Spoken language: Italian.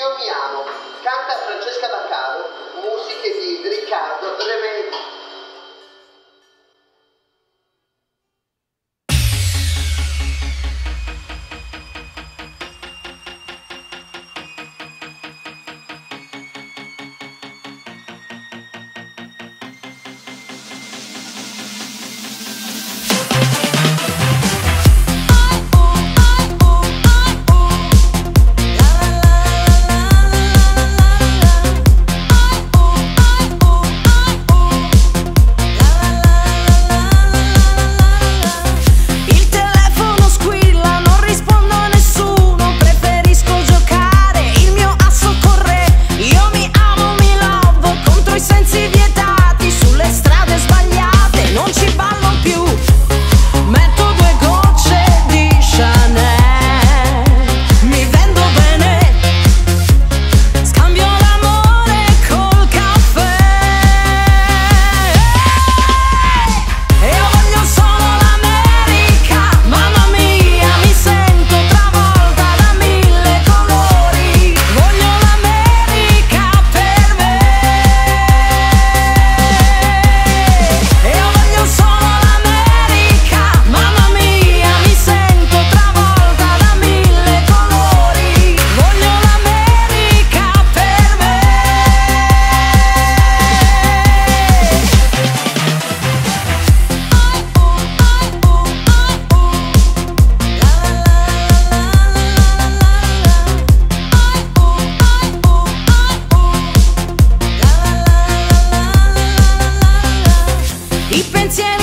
Io mi amo, canta Francesca Baccaro, musiche di Riccardo Remedi. diferencia